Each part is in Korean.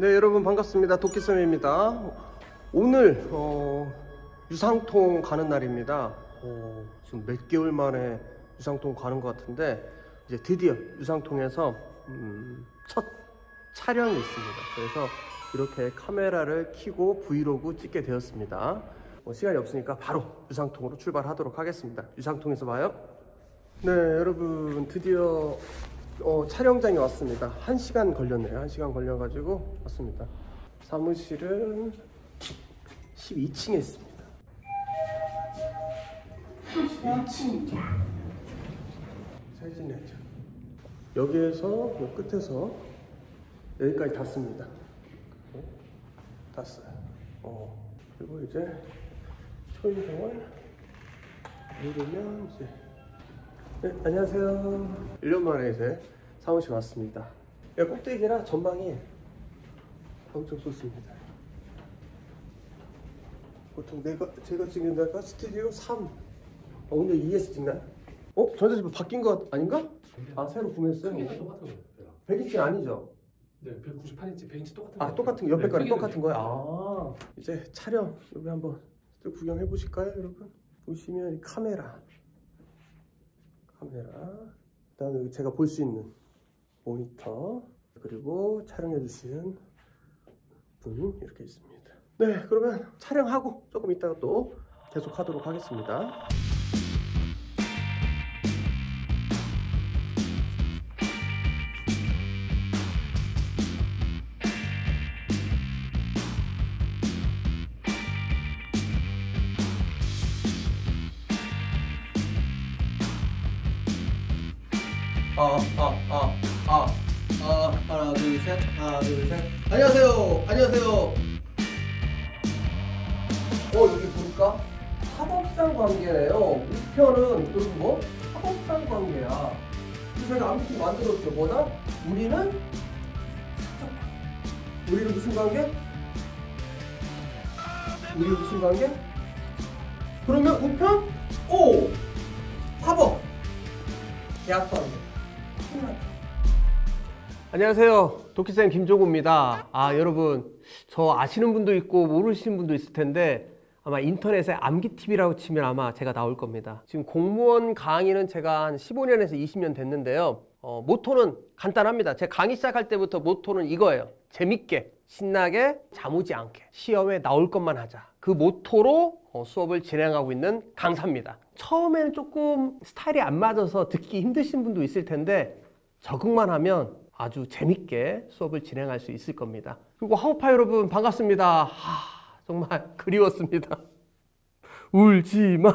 네 여러분 반갑습니다. 도끼쌤입니다. 오늘 어, 유상통 가는 날입니다. 어, 지금 몇 개월 만에 유상통 가는 것 같은데 이제 드디어 유상통에서 음, 첫 촬영이 있습니다. 그래서 이렇게 카메라를 켜고 브이로그 찍게 되었습니다. 뭐 시간이 없으니까 바로 유상통으로 출발하도록 하겠습니다. 유상통에서 봐요. 네 여러분 드디어 어, 촬영장에 왔습니다. 1시간 걸렸네요. 1시간 걸려가지고 왔습니다. 사무실은 12층에 있습니다. 12층. 사진이죠. 여기에서 요 끝에서 여기까지 닿습니다. 어? 닿았어요. 어. 그리고 이제 초인종을 누르면 이제 네, 안녕하세요. 1년 만에 이제 사무실 왔습니다. 야, 꼭대기라 전망이 엄청 좋습니다. 보통 내가 제가 찍는 데가 스튜디오 3. 어, 근데 2에서 찍나요? 어? 전자제품 바뀐 거 아닌가? 아, 새로 구매했어요? 거예요. 100인치 아니죠? 네, 198인치, 100인치 똑같은 아, 거예요. 똑같은 거, 옆에 네, 거랑 똑같은 거야? 아, 이제 촬영 여기 한번 또 구경해 보실까요, 여러분? 보시면 이 카메라, 카메라, 그 다음에 여기 제가 볼 수 있는 모니터, 그리고 촬영해 주신 분 이렇게 있습니다. 네, 그러면 촬영하고 조금 이따가 또 계속 하도록 하겠습니다. 아, 아, 아, 아, 아, 하나, 둘, 셋, 하나, 둘, 셋. 안녕하세요, 안녕하세요. 어, 여기 보니까 사법상 관계네요. 우편은 그리고 뭐 사법상 관계야. 그래서 제가 아무튼 만들었죠. 뭐다? 우리는. 우리는 무슨 관계? 우리 무슨 관계? 그러면 우편? 오! 사법. 계약 관계. 안녕하세요. 도끼쌤 김종우입니다. 아, 여러분. 저 아시는 분도 있고 모르시는 분도 있을 텐데 아마 인터넷에 암기TV라고 치면 아마 제가 나올 겁니다. 지금 공무원 강의는 제가 한 15년에서 20년 됐는데요. 어, 모토는 간단합니다. 제가 강의 시작할 때부터 모토는 이거예요. 재밌게, 신나게, 잠오지 않게, 시험에 나올 것만 하자. 그 모토로 어, 수업을 진행하고 있는 강사입니다. 처음에는 조금 스타일이 안 맞아서 듣기 힘드신 분도 있을 텐데 적응만 하면 아주 재밌게 수업을 진행할 수 있을 겁니다. 그리고 하우파 여러분 반갑습니다. 하, 정말 그리웠습니다. 울지 마.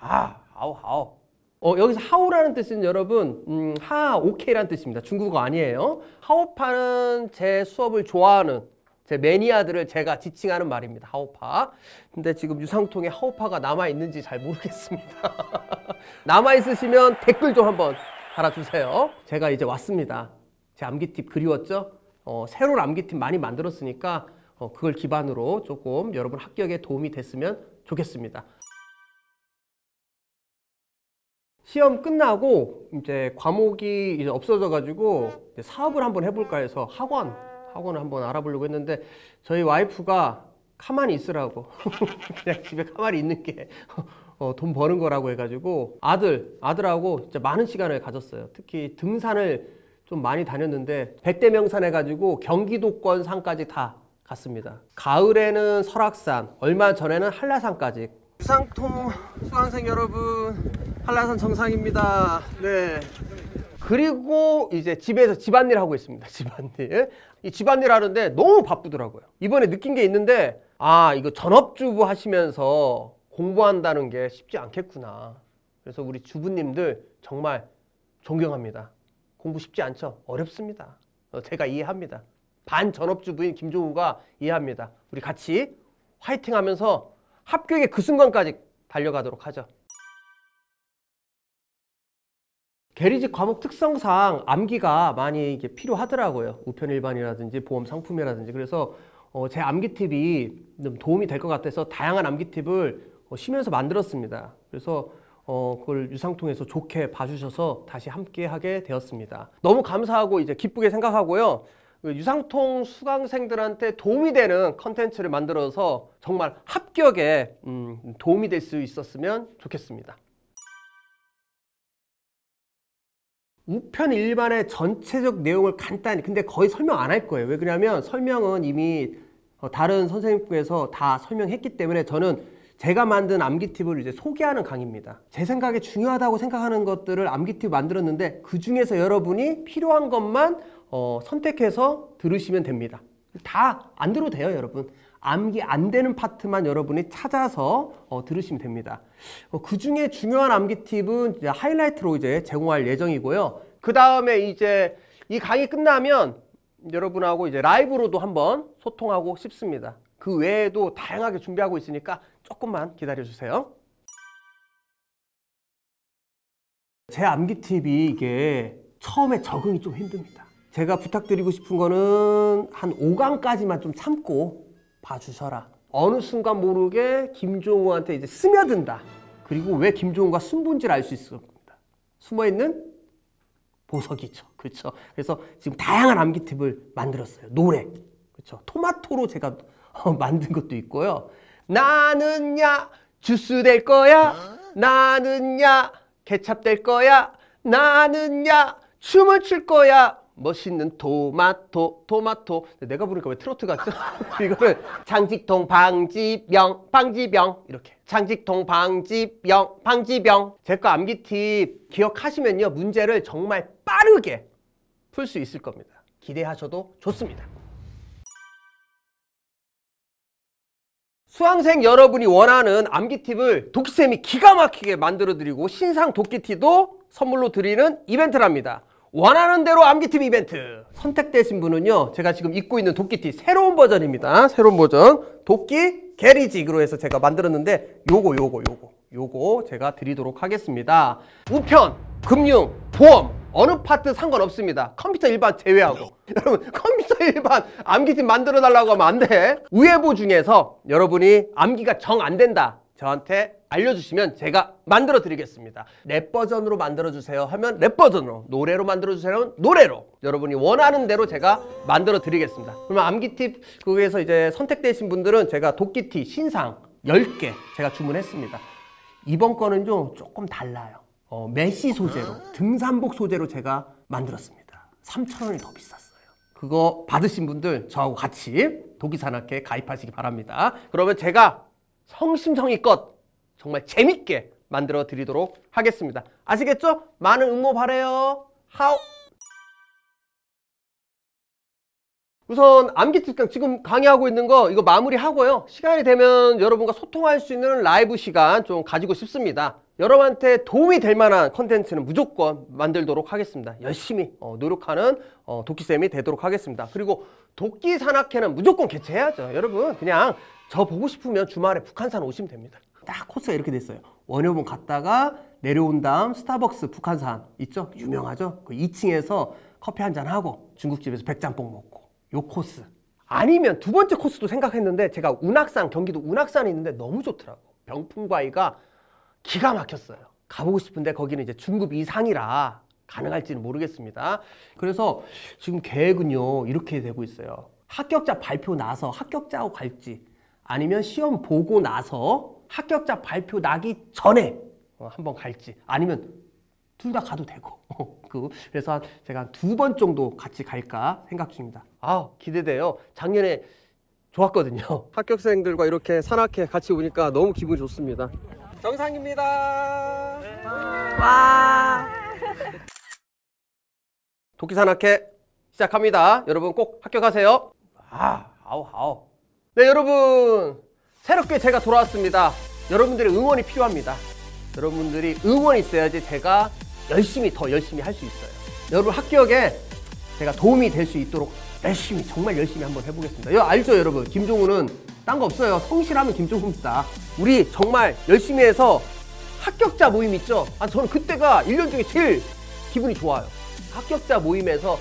아, 하우 하우. 어, 여기서 하우라는 뜻은 여러분 음, 하 오케이라는 뜻입니다. 중국어 아니에요. 하우파는 제 수업을 좋아하는 제 매니아들을 제가 지칭하는 말입니다. 하우파. 근데 지금 유상통에 하우파가 남아 있는지 잘 모르겠습니다. 남아 있으시면 댓글 좀 한번 달아주세요. 제가 이제 왔습니다. 제 암기팁 그리웠죠? 어, 새로운 암기팁 많이 만들었으니까 어, 그걸 기반으로 조금 여러분 합격에 도움이 됐으면 좋겠습니다. 시험 끝나고 이제 과목이 이제 없어져 가지고 사업을 한번 해볼까 해서 학원 학원을 한번 알아보려고 했는데 저희 와이프가 가만히 있으라고 그냥 집에 가만히 있는 게 어, 돈 버는 거라고 해가지고 아들 아들하고 진짜 많은 시간을 가졌어요. 특히 등산을 좀 많이 다녔는데 백대 명산 해가지고 경기도권 산까지 다 갔습니다. 가을에는 설악산, 얼마 전에는 한라산까지. 유상통 수강생 여러분, 한라산 정상입니다. 네. 그리고 이제 집에서 집안일 하고 있습니다. 집안일. 이 집안일 하는데 너무 바쁘더라고요. 이번에 느낀 게 있는데, 아, 이거 전업주부 하시면서 공부한다는 게 쉽지 않겠구나. 그래서 우리 주부님들 정말 존경합니다. 공부 쉽지 않죠? 어렵습니다. 어, 제가 이해합니다. 반 전업주부인 김종우가 이해합니다. 우리 같이 화이팅 하면서 합격의 그 순간까지 달려가도록 하죠. 계리직 과목 특성상 암기가 많이 이게 필요하더라고요. 우편 일반이라든지 보험 상품이라든지 그래서 어, 제 암기 팁이 좀 도움이 될 것 같아서 다양한 암기 팁을 어, 쉬면서 만들었습니다. 그래서 어, 그걸 유상통해서 좋게 봐주셔서 다시 함께 하게 되었습니다. 너무 감사하고 이제 기쁘게 생각하고요. 그 유상통 수강생들한테 도움이 되는 컨텐츠를 만들어서 정말 합격에 음, 도움이 될 수 있었으면 좋겠습니다. 우편 일반의 전체적 내용을 간단히 근데 거의 설명 안 할 거예요. 왜 그러냐면 설명은 이미 어, 다른 선생님께서 다 설명했기 때문에 저는 제가 만든 암기 팁을 이제 소개하는 강의입니다. 제 생각에 중요하다고 생각하는 것들을 암기 팁 만들었는데 그 중에서 여러분이 필요한 것만 어, 선택해서 들으시면 됩니다. 다 안 들어도 돼요, 여러분. 암기 안 되는 파트만 여러분이 찾아서 어, 들으시면 됩니다. 어, 그 중에 중요한 암기 팁은 이제 하이라이트로 이제 제공할 예정이고요. 그 다음에 이제 이 강의 끝나면 여러분하고 이제 라이브로도 한번 소통하고 싶습니다. 그 외에도 다양하게 준비하고 있으니까 조금만 기다려 주세요. 제 암기 팁이 이게 처음에 적응이 좀 힘듭니다. 제가 부탁드리고 싶은 거는 한 5강까지만 좀 참고 봐주셔라. 어느 순간 모르게 김종우한테 이제 스며든다. 그리고 왜 김종우가 순본지를 알 수 있을 겁니다. 숨어있는 보석이죠. 그렇죠. 그래서 지금 다양한 암기 팁을 만들었어요. 노래. 그렇죠. 토마토로 제가 어, 만든 것도 있고요. 나는야 주스 될 거야. 나는야 케찹 될 거야. 나는야 춤을 출 거야. 멋있는 토마토 토마토 내가 부르니까 왜 트로트 같죠? 이거는 장직통 방지병 방지병 이렇게 장직통 방지병 방지병 제 거 암기 팁 기억하시면요 문제를 정말 빠르게 풀 수 있을 겁니다 기대하셔도 좋습니다 수강생 여러분이 원하는 암기 팁을 도끼쌤이 기가 막히게 만들어 드리고 신상 도끼티도 선물로 드리는 이벤트랍니다. 원하는 대로 암기 팁 이벤트. 선택되신 분은요. 제가 지금 입고 있는 도끼티 새로운 버전입니다. 새로운 버전. 도끼 계리직으로 해서 제가 만들었는데 요거 요거 요거 요거 제가 드리도록 하겠습니다. 우편, 금융, 보험 어느 파트 상관없습니다. 컴퓨터 일반 제외하고. 여러분 컴퓨터 일반 암기팁 만들어 달라고 하면 안 돼. 우예보 중에서 여러분이 암기가 정 안 된다. 저한테 알려주시면 제가 만들어 드리겠습니다. 랩 버전으로 만들어 주세요 하면 랩 버전으로, 노래로 만들어 주세요 하면 노래로 여러분이 원하는 대로 제가 만들어 드리겠습니다. 그러면 암기 팁 그에서 이제 선택되신 분들은 제가 도끼티 신상 10개 제가 주문했습니다. 이번 거는 좀 조금 달라요. 어, 메시 소재로 등산복 소재로 제가 만들었습니다. 3,000원이 더 비쌌어요. 그거 받으신 분들 저하고 같이 도기산학회 가입하시기 바랍니다. 그러면 제가 성심성의껏 정말 재밌게 만들어 드리도록 하겠습니다. 아시겠죠? 많은 응모 바래요. 하우. 우선 암기 특강 지금 강의하고 있는 거 이거 마무리하고요. 시간이 되면 여러분과 소통할 수 있는 라이브 시간 좀 가지고 싶습니다. 여러분한테 도움이 될 만한 컨텐츠는 무조건 만들도록 하겠습니다. 열심히 어, 노력하는 어, 도끼쌤이 되도록 하겠습니다. 그리고 도끼 산악회는 무조건 개최해야죠. 여러분 그냥 저 보고 싶으면 주말에 북한산 오시면 됩니다. 딱 코스가 이렇게 됐어요. 원효봉 갔다가 내려온 다음 스타벅스 북한산 있죠? 유명하죠? 그 2층에서 커피 한 잔 하고 중국집에서 백짬뽕 먹고 요 코스. 아니면 두 번째 코스도 생각했는데 제가 운악산 경기도 운악산이 있는데 너무 좋더라고. 병풍바위가 기가 막혔어요. 가보고 싶은데 거기는 이제 중급 이상이라 가능할지는 모르겠습니다. 그래서 지금 계획은요 이렇게 되고 있어요. 합격자 발표 나서 합격자하고 갈지 아니면 시험 보고 나서 합격자 발표 나기 전에 어, 한번 갈지 아니면 둘 다 가도 되고 그 그래서 제가 두 번 정도 같이 갈까 생각 중입니다. 아 기대돼요. 작년에 좋았거든요. 합격생들과 이렇게 산악회 같이 오니까 너무 기분 좋습니다. 정상입니다. 와. 도끼산악회 시작합니다. 여러분 꼭 합격하세요. 아, 아우, 아우. 네, 여러분. 새롭게 제가 돌아왔습니다. 여러분들의 응원이 필요합니다. 여러분들이 응원이 있어야지 제가 열심히 더 열심히 할 수 있어요. 여러분 합격에 제가 도움이 될 수 있도록 열심히 정말 열심히 한번 해보겠습니다. 여 알죠, 여러분? 김종우는 딴 거 없어요. 성실하면 김종우입니다. 우리 정말 열심히 해서 합격자 모임 있죠? 아, 저는 그때가 1년 중에 제일 기분이 좋아요. 합격자 모임에서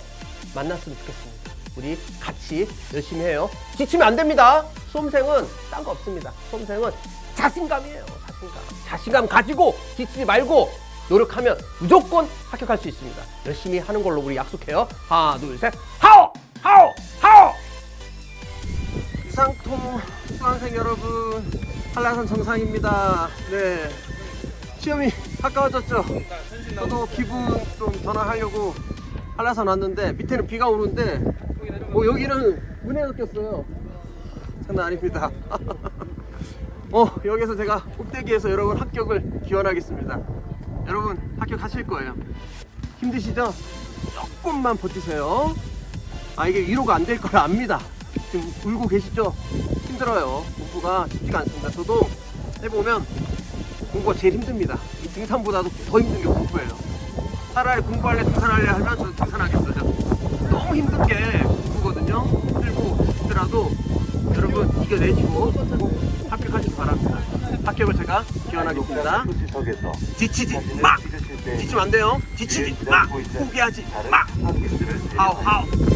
만났으면 좋겠습니다. 우리 같이 열심히 해요. 지치면 안 됩니다. 수험생은 딴 거 없습니다. 수험생은 자신감이에요. 자신감. 자신감 가지고 지치지 말고 노력하면 무조건 합격할 수 있습니다. 열심히 하는 걸로 우리 약속해요. 하나, 둘, 셋. 하오! 대상통 수강생 여러분 한라산 정상입니다. 네 시험이 가까워졌죠. 저도 기분 좀 전환하려고 한라산 왔는데 밑에는 비가 오는데 뭐 여기는 은혜가 꼈어요. 장난 아닙니다. 어 여기서 제가 꼭대기에서 여러분 합격을 기원하겠습니다. 여러분 합격하실 거예요. 힘드시죠? 조금만 버티세요. 아 이게 위로가 안 될 걸 압니다. 지금 울고 계시죠? 힘들어요. 공부가 쉽지가 않습니다. 저도 해보면 공부가 제일 힘듭니다. 이 등산보다도 더 힘든 게 공부예요. 차라리 공부할래 등산할래 하면 저는 등산하겠어요. 너무 힘든 게 공부거든요. 힘들고 지치더라도 여러분 이겨내시고 꼭 합격하시기 바랍니다. 합격을 제가 기원하겠습니다. 지치지 마! 지치면 안 돼요. 지치지 마! 포기하지 마! 하우 하우